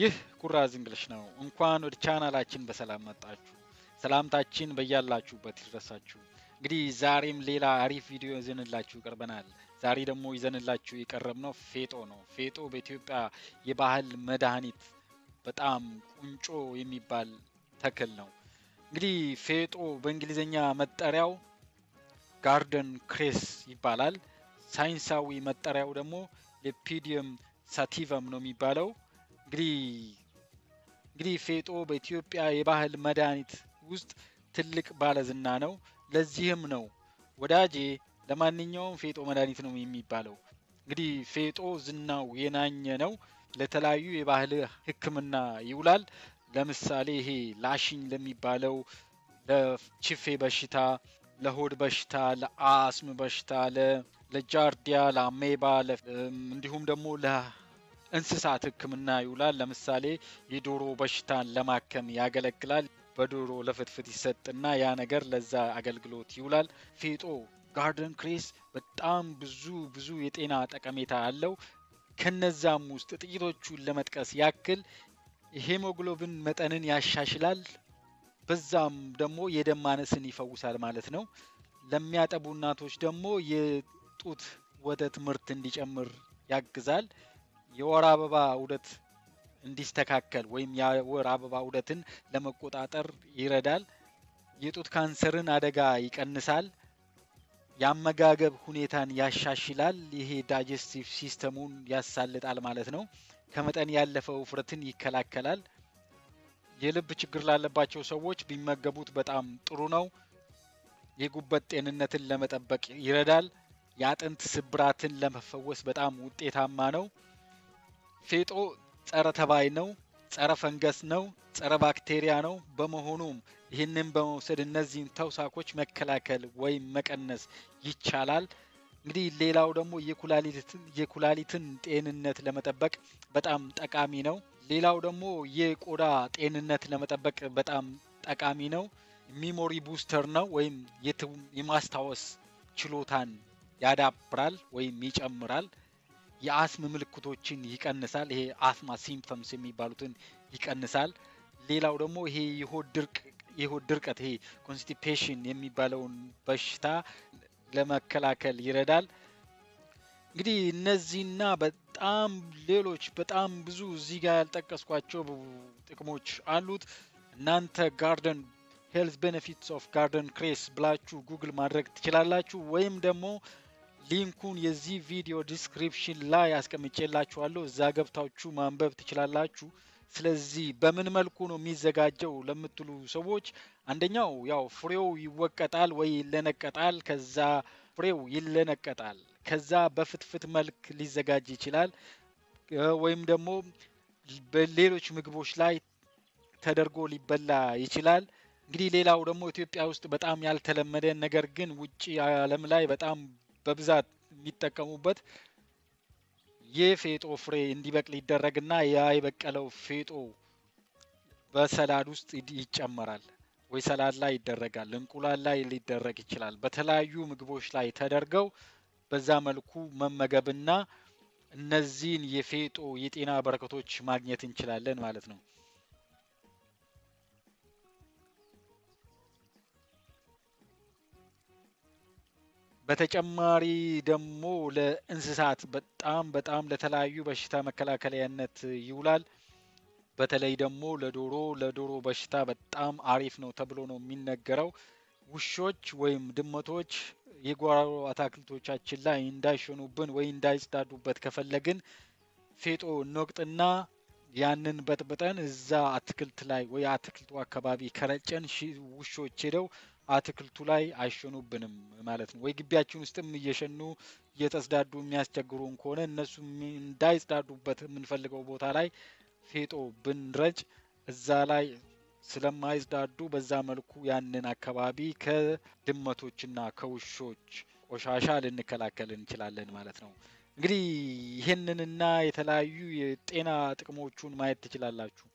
ይህ ኩራዝ English ነው። እንኳን ወደ ቻናላችን በሰላም መጣችሁ። ሰላምታችን በያላችሁበት ይድረሳችሁ። እንግዲህ ዛሬም ሌላ አሪፍ ቪዲዮ ይዘንላችሁ ቀርበናል። ዛሬ ደግሞ ይዘንላችሁ የቀረብነው ፌጦ ነው። ፌጦ በኢትዮጵያ የባህል መድኃኒት በጣም ቁንጮ የሚባል ተክል ነው። እንግዲህ ፌጦ በእንግሊዝኛ መጠሪያው garden cress ይባላል። ሳይንሳዊ መጠሪያው ደግሞ ሌፒዲየም ሳቲቨም ነው የሚባለው። እንግዲህ እንግዲህ ፌጦ በኢትዮጵያ የባህል መድኃኒት ውስጥ ትልቅ ባለዝና ነው። ለዚህም ነው ወዳጄ ለማንኛውም ፌጦ መድኃኒት ነው የሚባለው። እንግዲህ ፌጦ ዝናው የናኘ ነው። ለተለያዩ የባህል ሕክምና ይውላል። ለምሳሌ ይሄ ላሽኝ ለሚባለው ለችፌ በሽታ፣ ለሆድ በሽታ፣ ለአስም በሽታ፣ ለጃርዲያ፣ ለአሜባ እንዲሁም ደግሞ ለእንስሳት ሕክምና ይውላል። ለምሳሌ የዶሮ በሽታን ለማከም ያገለግላል። በዶሮ ለፍትፍት ይሰጥና ያ ነገር ለዛ አገልግሎት ይውላል። ፌጦ ጋርደን ክሬስ በጣም ብዙ ብዙ የጤና ጠቀሜታ አለው። ከነዛም ውስጥ ጥቂቶቹን ለመጥቀስ ያክል ሄሞግሎብን መጠንን ያሻሽላል። በዛም ደግሞ የደም ማነስን ይፈውሳል ማለት ነው። ለሚያጠቡ እናቶች ደግሞ የጡት ወተት ምርት እንዲጨምር ያግዛል። የወር አበባ ዑደት እንዲስተካከል ወይም የወር አበባ ዑደትን ለመቆጣጠር ይረዳል። የጡት ካንሰርን አደጋ ይቀንሳል። የአመጋገብ ሁኔታን ያሻሽላል። ይሄ digestive system ኡን ያሳልጣል ማለት ነው። ከመጠን ያለፈ ውፍረትን ይከላከላል። የልብ ችግር ላለባቸው ሰዎች ቢመገቡት በጣም ጥሩ ነው። የጉበት ጤንነትን ለመጠበቅ ይረዳል። የአጥንት ስብራትን ለመፈወስ በጣም ውጤታማ ነው። ፌጦ ጸረ ተባይ ነው። ጸረ ፈንገስ ነው። ጸረ ባክቴሪያ ነው። በመሆኑም ይህንን በመውሰድ እነዚህን ተውሳኮች መከላከል ወይም መቀነስ ይቻላል። እንግዲህ ሌላው ደግሞ የኩላሊትን ጤንነት ለመጠበቅ በጣም ጠቃሚ ነው። ሌላው ደግሞ የቆዳ ጤንነት ለመጠበቅ በጣም ጠቃሚ ነው። memory booster ነው ወይም የማስታወስ ችሎታን ያዳብራል ወይም ይጨምራል። የአስም ምልክቶችን ይቀንሳል። ይሄ asthma symptoms የሚባሉትን ይቀንሳል። ሌላው ደግሞ ይሄ የሆድ ድርቀት ይሄ constipation የሚባለውን በሽታ ለመከላከል ይረዳል። እንግዲህ እነዚህና በጣም ሌሎች በጣም ብዙ እዚህ ጋር ያልጠቀስኳቸው ጥቅሞች አሉት። እናንተ garden health benefits of garden cress ብላችሁ ጉግል ማድረግ ትችላላችሁ። ወይም ደግሞ link ኡን የዚህ ቪዲዮ description ላይ አስቀምጬላችኋለሁ። እዛ ገብታችሁ ማንበብ ትችላላችሁ። ስለዚህ በምን መልኩ ነው የሚዘጋጀው ለምትሉ ሰዎች አንደኛው ያው ፍሬው ይወቀጣል ወይ ይለነቀጣል። ከዛ ፍሬው ይለነቀጣል። ከዛ በፍትፍት መልክ ሊዘጋጅ ይችላል። ወይም ደግሞ በሌሎች ምግቦች ላይ ተደርጎ ሊበላ ይችላል። እንግዲህ ሌላው ደግሞ ኢትዮጵያ ውስጥ በጣም ያልተለመደ ነገር ግን ውጭ ዓለም ላይ በጣም በብዛት የሚጠቀሙበት የፌጦ ፍሬ እንዲበቅል ይደረግና ያ የበቀለው ፌጦ በሰላድ ውስጥ ይጨመራል ወይ ሰላድ ላይ ይደረጋል፣ እንቁላል ላይ ሊደረግ ይችላል። በተለያዩ ምግቦች ላይ ተደርገው በዛ መልኩ መመገብና እነዚህን የፌጦ የጤና በረከቶች ማግኘት እንችላለን ማለት ነው። በተጨማሪ ደግሞ ለእንስሳት በጣም በጣም ለተለያዩ በሽታ መከላከያነት ይውላል። በተለይ ደግሞ ለዶሮ ለዶሮ በሽታ በጣም አሪፍ ነው ተብሎ ነው የሚነገረው። ውሾች ወይም ድመቶች የጓሮ አትክልቶቻችን ላይ እንዳይሸኑብን ወይ እንዳይጽዳዱበት ከፈለግን ፌጦ እንወቅጥና ያንን በጥብጠን እዛ አትክልት ላይ ወይ አትክልቱ አካባቢ ከረጨን ውሾች ሄደው አትክልቱ ላይ አይሸኑብንም ማለት ነው። ወይ ግቢያችን ውስጥም እየሸኑ እየተጽዳዱ የሚያስቸግሩን ከሆነ እነሱ እንዳይጽዳዱበት የምንፈልገው ቦታ ላይ ፌጦ ብንረጭ እዛ ላይ ስለማይጽዳዱ በዛ መልኩ ያንን አካባቢ ከድመቶችና ከውሾች ቆሻሻ ልንከላከል እንችላለን ማለት ነው። እንግዲህ ይህንንና የተለያዩ የጤና ጥቅሞቹን ማየት ትችላላችሁ።